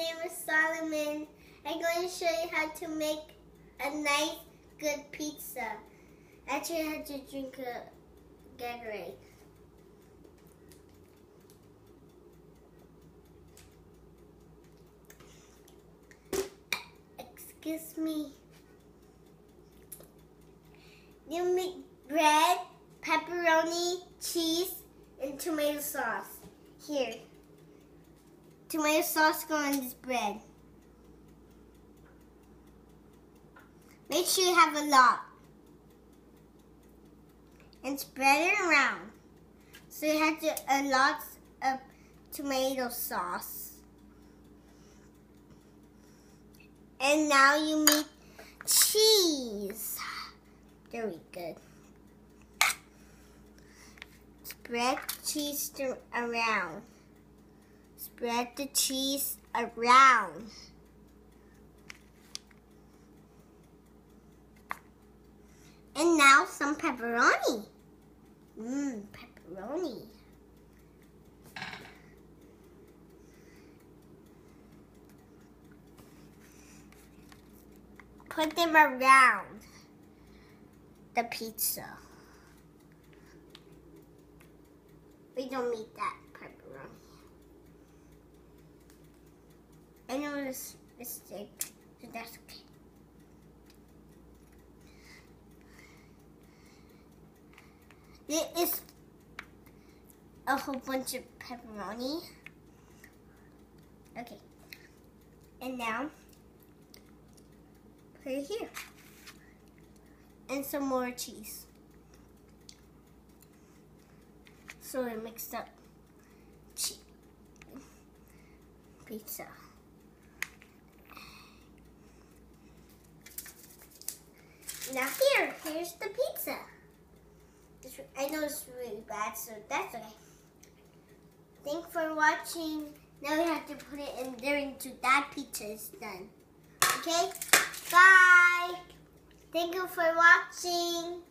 name is Solomon. I'm going to show you how to make a nice, good pizza. Actually, I had to drink a Gatorade. Excuse me. You make bread, pepperoni, cheese, and tomato sauce. Here. Tomato sauce on this bread. Make sure you have a lot. And spread it around. So you have to a lot of tomato sauce. And now you make cheese. Very good. Spread cheese around. Spread the cheese around. And now some pepperoni. Mmm, pepperoni. Put them around the pizza. We don't need that pepperoni. It's mistake, so that's okay. There is a whole bunch of pepperoni. Okay. And now, put it here. And some more cheese. So we mixed up cheese pizza. Now here, here's the pizza. I know it's really bad, so that's okay. Thanks for watching. Now we have to put it in there until that pizza is done. Okay? Bye! Thank you for watching.